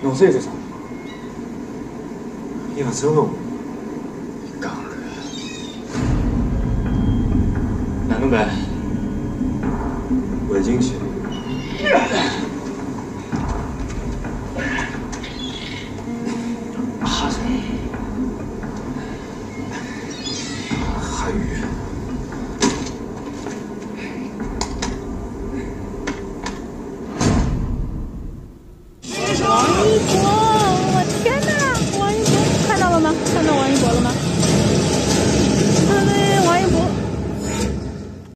侬是又在啥？你不走路？讲了，哪能办？回进去。哈子，韩宇，